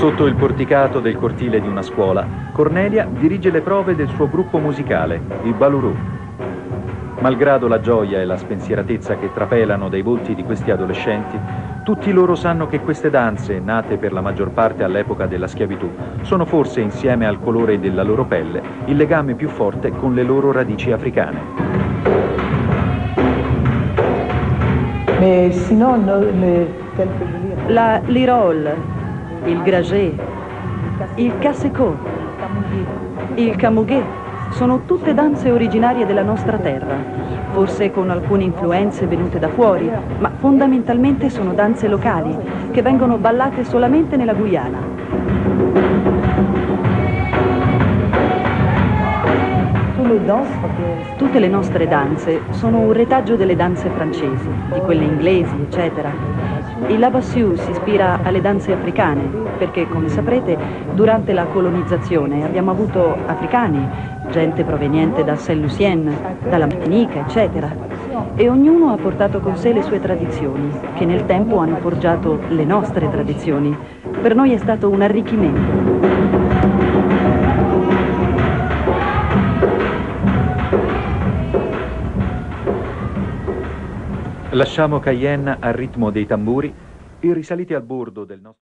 Sotto il porticato del cortile di una scuola, Cornelia dirige le prove del suo gruppo musicale, il Balurù. Malgrado la gioia e la spensieratezza che trapelano dai volti di questi adolescenti, tutti loro sanno che queste danze, nate per la maggior parte all'epoca della schiavitù, sono forse, insieme al colore della loro pelle, il legame più forte con le loro radici africane. Mais sinon, no, le, La lirol, il gragé, il cassecot, il camouguet sono tutte danze originarie della nostra terra, forse con alcune influenze venute da fuori, ma fondamentalmente sono danze locali che vengono ballate solamente nella Guyana. Tutte le nostre danze sono un retaggio delle danze francesi, di quelle inglesi, eccetera. Il Labassiou si ispira alle danze africane, perché, come saprete, durante la colonizzazione abbiamo avuto africani, gente proveniente da Saint-Lucien, dalla Martinica, eccetera. E ognuno ha portato con sé le sue tradizioni, che nel tempo hanno forgiato le nostre tradizioni. Per noi è stato un arricchimento. Lasciamo Cayenne al ritmo dei tamburi e risaliti al bordo del nostro...